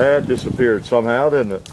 That disappeared somehow, didn't it?